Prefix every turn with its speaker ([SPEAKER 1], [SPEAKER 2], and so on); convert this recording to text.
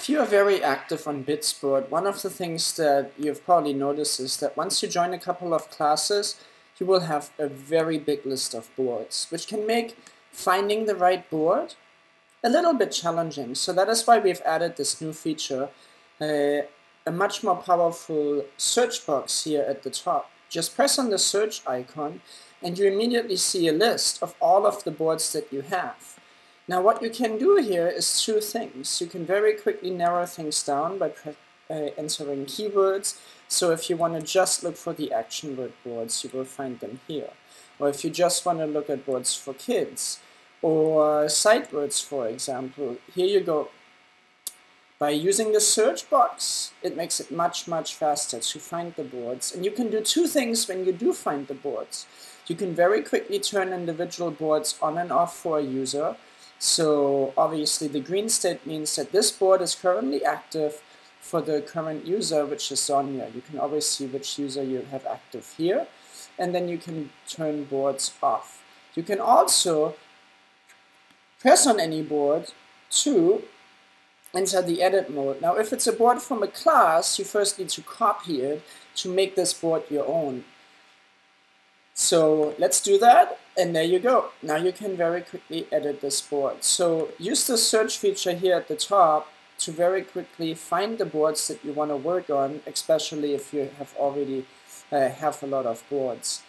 [SPEAKER 1] If you are very active on Bitsboard, one of the things that you've probably noticed is that once you join a couple of classes, you will have a very big list of boards, which can make finding the right board a little bit challenging. So that is why we've added this new feature, uh, a much more powerful search box here at the top. Just press on the search icon and you immediately see a list of all of the boards that you have. Now what you can do here is two things. You can very quickly narrow things down by uh, entering keywords. So if you want to just look for the action word boards, you will find them here. Or if you just want to look at boards for kids, or sight words for example, here you go. By using the search box, it makes it much, much faster to find the boards. And you can do two things when you do find the boards. You can very quickly turn individual boards on and off for a user, so obviously the green state means that this board is currently active for the current user, which is Sonia. You can always see which user you have active here, and then you can turn boards off. You can also press on any board to enter the edit mode. Now if it's a board from a class, you first need to copy it to make this board your own. So let's do that and there you go. Now you can very quickly edit this board. So use the search feature here at the top to very quickly find the boards that you want to work on, especially if you have already uh, have a lot of boards.